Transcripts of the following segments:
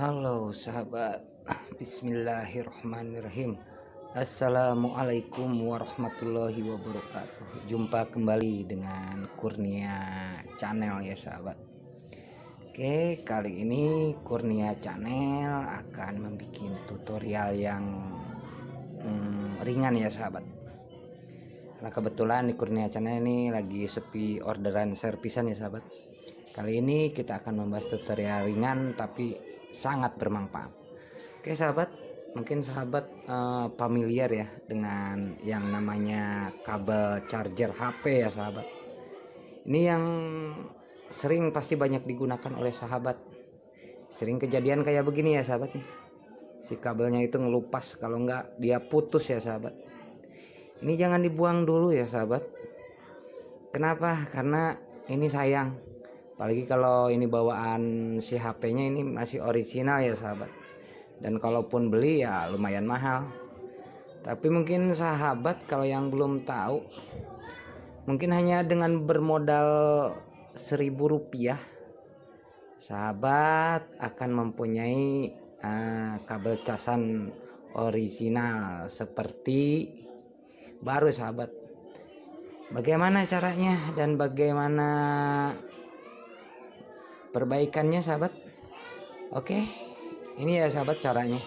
Halo sahabat. Bismillahirrahmanirrahim. Assalamualaikum warahmatullahi wabarakatuh. Jumpa kembali dengan Kurnia Channel ya sahabat. Oke kali ini Kurnia Channel akan membuat tutorial yang hmm, ringan ya sahabat. Karena kebetulan di Kurnia Channel ini lagi sepi orderan servisan ya sahabat. Kali ini kita akan membahas tutorial ringan tapi sangat bermanfaat. Oke sahabat, mungkin sahabat uh, familiar ya dengan yang namanya kabel charger HP ya sahabat. Ini yang sering pasti banyak digunakan oleh sahabat. Sering kejadian kayak begini ya sahabat nih. Si kabelnya itu ngelupas kalau enggak dia putus ya sahabat. Ini jangan dibuang dulu ya sahabat. Kenapa? Karena ini sayang apalagi kalau ini bawaan si HP-nya ini masih original ya sahabat. Dan kalaupun beli ya lumayan mahal. Tapi mungkin sahabat kalau yang belum tahu mungkin hanya dengan bermodal seribu rupiah sahabat akan mempunyai uh, kabel casan original seperti baru sahabat. Bagaimana caranya dan bagaimana perbaikannya sahabat. Oke ini ya sahabat caranya.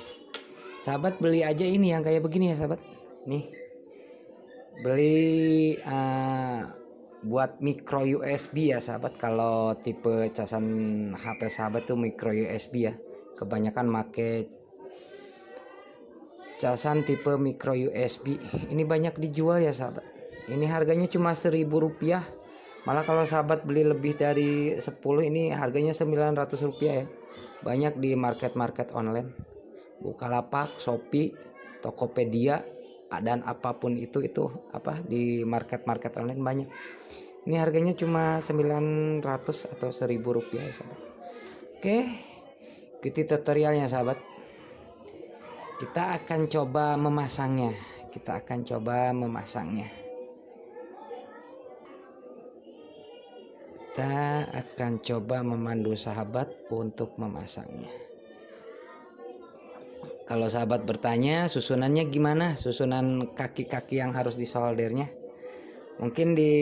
Sahabat beli aja ini yang kayak begini ya sahabat. Nih. Beli uh, buat micro USB ya sahabat. Kalau tipe casan HP sahabat tuh micro USB ya. Kebanyakan make casan tipe micro USB ini banyak dijual ya sahabat. Ini harganya cuma seribu rupiah malah kalau sahabat beli lebih dari 10 ini harganya 900 rupiah ya. Banyak di market-market online. Bukalapak, Shopee, Tokopedia dan apa pun itu itu apa di market-market online banyak. Ini harganya cuma 900 atau 1000 rupiah ya sahabat. Oke ikuti tutorialnya sahabat. Kita akan coba memasangnya. Kita akan coba memasangnya kita akan coba memandu sahabat untuk memasangnya. Kalau sahabat bertanya susunannya gimana? Susunan kaki-kaki yang harus disoldernya? Mungkin di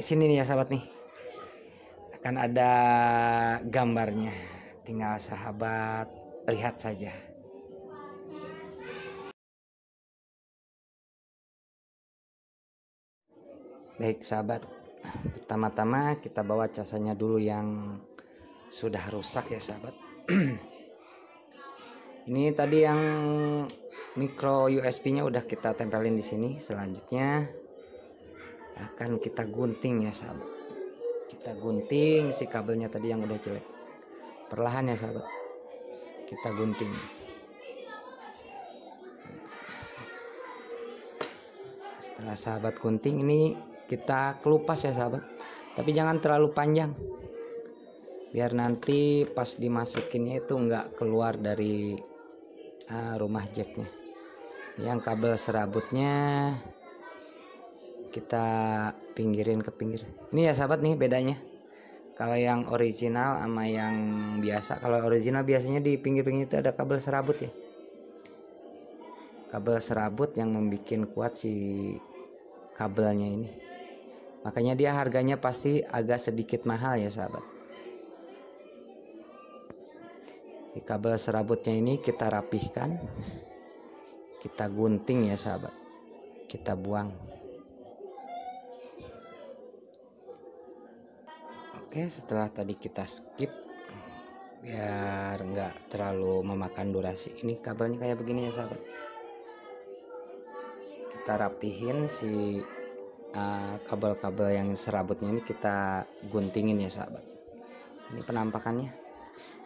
sini nih ya sahabat nih. Akan ada gambarnya. Tinggal sahabat lihat saja. Baik sahabat, pertama-tama kita bawa casanya dulu yang sudah rusak ya sahabat. Ini tadi yang micro USB nya udah kita tempelin di sini. Selanjutnya akan kita gunting ya sahabat. Kita gunting si kabelnya tadi yang udah jelek. Perlahan ya sahabat. Kita gunting. Setelah sahabat gunting ini kita kelupas ya sahabat. Tapi jangan terlalu panjang. Biar nanti pas dimasukinnya itu enggak keluar dari uh, rumah jacknya. Yang kabel serabutnya kita pinggirin ke pinggir. Ini ya sahabat nih bedanya. Kalau yang original sama yang biasa. Kalau original biasanya di pinggir-pinggir itu ada kabel serabut ya. Kabel serabut yang membuat kuat si kabelnya ini makanya dia harganya pasti agak sedikit mahal ya sahabat. Di kabel serabutnya ini kita rapihkan. Kita gunting ya sahabat. Kita buang. Oke setelah tadi kita skip biar nggak terlalu memakan durasi. Ini kabelnya kayak begini ya sahabat. Kita rapihin si kabel-kabel uh, yang serabutnya ini kita guntingin ya sahabat. Ini penampakannya.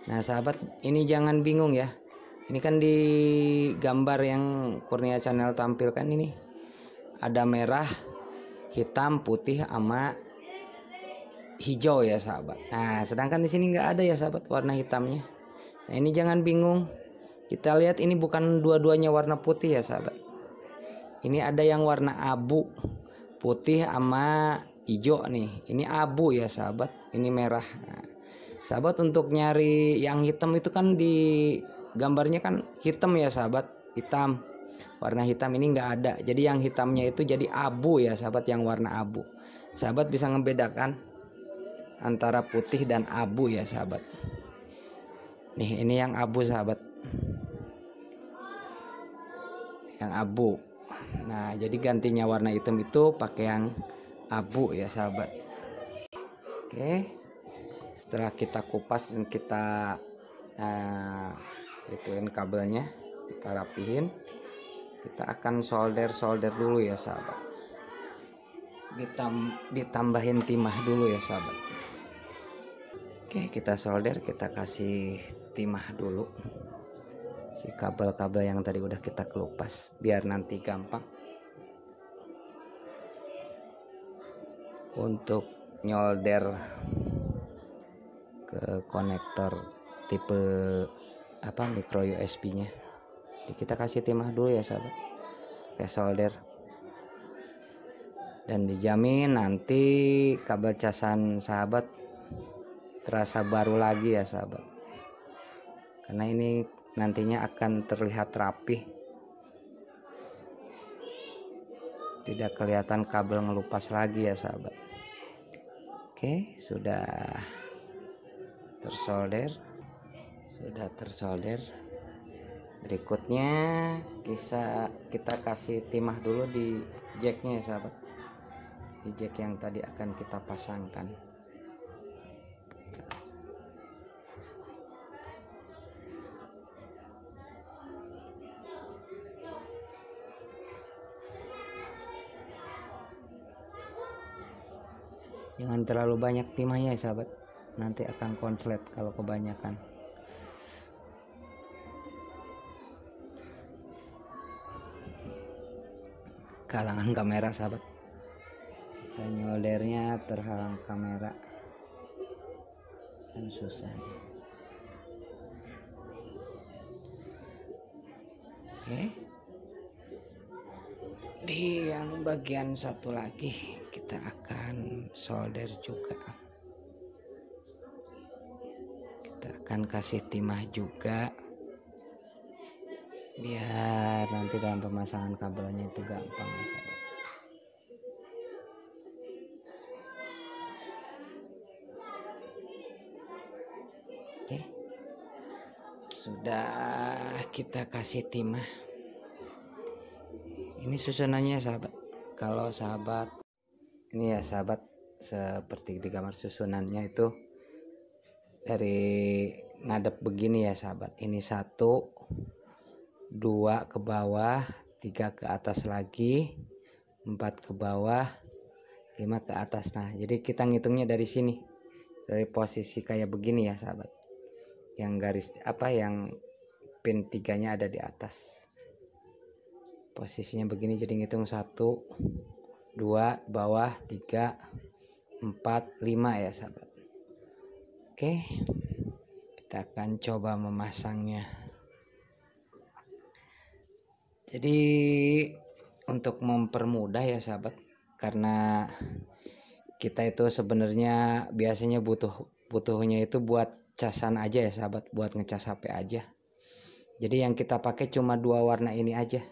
Nah sahabat ini jangan bingung ya. Ini kan di gambar yang Kurnia Channel tampilkan ini. Ada merah hitam putih sama hijau ya sahabat. Nah sedangkan di sini nggak ada ya sahabat warna hitamnya. Nah ini jangan bingung. Kita lihat ini bukan dua-duanya warna putih ya sahabat. Ini ada yang warna abu putih sama hijau nih. Ini abu ya sahabat. Ini merah. Nah, sahabat untuk nyari yang hitam itu kan di gambarnya kan hitam ya sahabat. Hitam. Warna hitam ini enggak ada. Jadi yang hitamnya itu jadi abu ya sahabat yang warna abu. Sahabat bisa membedakan antara putih dan abu ya sahabat. Nih ini yang abu sahabat. Yang abu nah jadi gantinya warna hitam itu pakai yang abu ya sahabat. Oke setelah kita kupas dan kita uh, ituin kabelnya kita rapihin kita akan solder solder dulu ya sahabat. Ditam, ditambahin timah dulu ya sahabat. Oke kita solder kita kasih timah dulu si kabel-kabel yang tadi udah kita kelupas biar nanti gampang. Untuk nyolder ke konektor tipe apa micro USB nya jadi kita kasih timah dulu ya sahabat. Kayak solder. Dan dijamin nanti kabel casan sahabat terasa baru lagi ya sahabat. Karena ini nantinya akan terlihat rapi tidak kelihatan kabel ngelupas lagi ya sahabat. Oke sudah tersolder. Sudah tersolder. Berikutnya bisa kita kasih timah dulu di jacknya ya sahabat. Di jack yang tadi akan kita pasangkan jangan terlalu banyak timahnya ya sahabat. Nanti akan konslet kalau kebanyakan. Kalangan kamera sahabat. Kita nyoldernya terhalang kamera. Dan susah oke di yang bagian satu lagi kita akan solder juga. Kita akan kasih timah juga. Biar nanti dalam pemasangan kabelnya itu gampang oke. Sudah kita kasih timah ini susunannya sahabat. Kalau sahabat ini ya sahabat seperti di kamar susunannya itu dari ngadep begini ya sahabat. Ini satu dua ke bawah tiga ke atas lagi empat ke bawah lima ke atas. Nah jadi kita ngitungnya dari sini dari posisi kayak begini ya sahabat. Yang garis apa yang pin tiganya ada di atas posisinya begini jadi ngitung satu dua bawah tiga empat lima ya sahabat. Oke kita akan coba memasangnya. Jadi untuk mempermudah ya sahabat karena kita itu sebenarnya biasanya butuh butuhnya itu buat casan aja ya sahabat buat ngecas HP aja. Jadi yang kita pakai cuma dua warna ini aja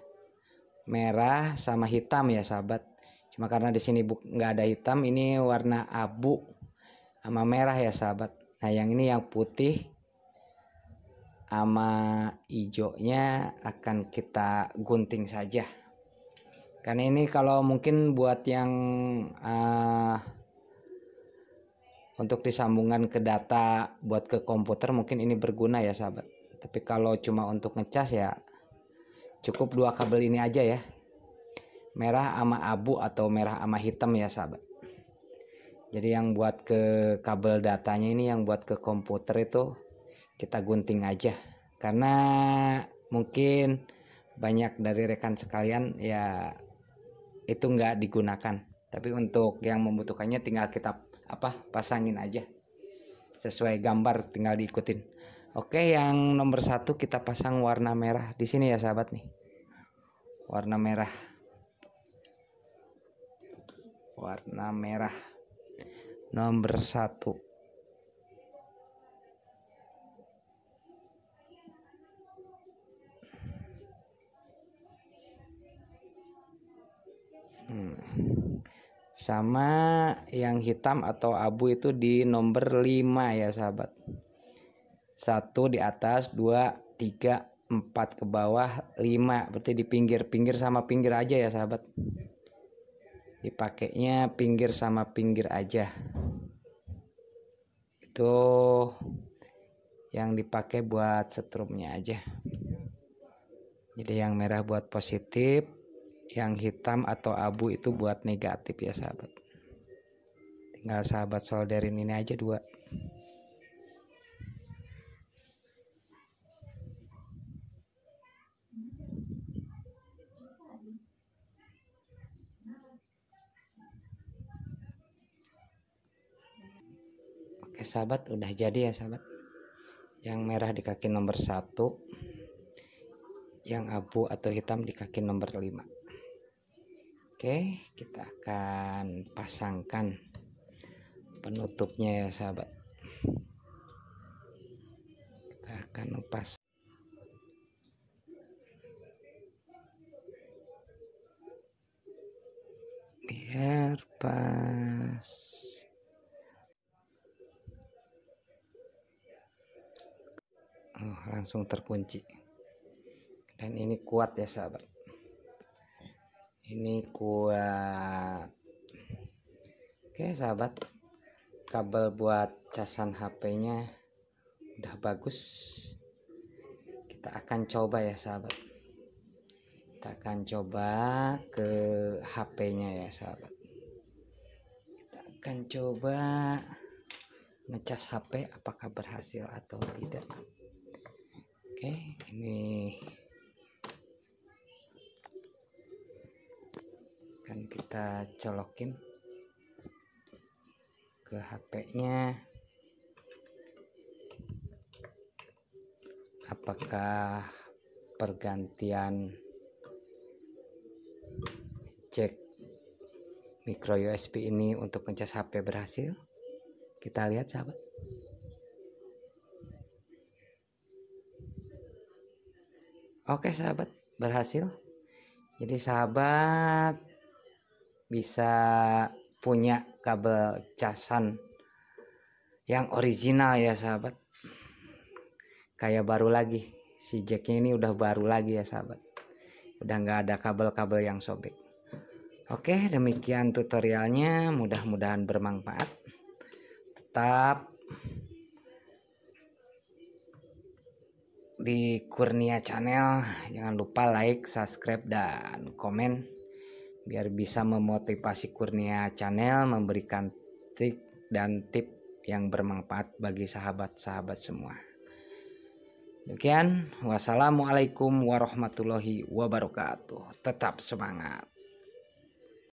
merah sama hitam ya sahabat. Cuma karena di sini nggak ada hitam ini warna abu sama merah ya sahabat. Nah yang ini yang putih sama hijaunya akan kita gunting saja. Karena ini kalau mungkin buat yang uh, untuk disambungan ke data buat ke komputer mungkin ini berguna ya sahabat. Tapi kalau cuma untuk ngecas ya cukup dua kabel ini aja ya. Merah sama abu atau merah sama hitam ya sahabat. Jadi yang buat ke kabel datanya ini yang buat ke komputer itu kita gunting aja. Karena mungkin banyak dari rekan sekalian ya itu nggak digunakan. Tapi untuk yang membutuhkannya tinggal kita apa pasangin aja. Sesuai gambar tinggal diikutin Oke, yang nomor satu kita pasang warna merah di sini ya sahabat nih. Warna merah. Warna merah. Nomor satu. Hmm. Sama yang hitam atau abu itu di nomor lima ya sahabat satu di atas dua tiga empat ke bawah lima. Berarti di pinggir-pinggir sama pinggir aja ya sahabat. Dipakainya pinggir sama pinggir aja. Itu yang dipakai buat setrumnya aja. Jadi yang merah buat positif yang hitam atau abu itu buat negatif ya sahabat. Tinggal sahabat solderin ini aja dua Oke sahabat udah jadi ya sahabat yang merah di kaki nomor satu yang abu atau hitam di kaki nomor 5 Oke, kita akan pasangkan penutupnya ya sahabat. Kita akan lepas. Biar pas. Oh, langsung terkunci. Dan ini kuat ya sahabat. Ini kuat. Oke sahabat. Kabel buat casan HP-nya udah bagus. Kita akan coba ya sahabat. Kita akan coba ke HP-nya ya sahabat. Kita akan coba ngecas HP apakah berhasil atau tidak oke ini. Akan kita colokin ke HP-nya apakah pergantian cek micro USB ini untuk ngecas HP berhasil? Kita lihat sahabat oke sahabat. Berhasil. Jadi sahabat bisa punya kabel casan yang original ya sahabat. Kayak baru lagi. Si jacknya ini udah baru lagi ya sahabat. Udah nggak ada kabel-kabel yang sobek. Oke demikian tutorialnya. Mudah-mudahan bermanfaat. Tetap di Kurnia Channel jangan lupa like subscribe dan komen biar bisa memotivasi Kurnia Channel memberikan trik dan tip yang bermanfaat bagi sahabat-sahabat semua. Demikian, wassalamualaikum warahmatullahi wabarakatuh. Tetap semangat.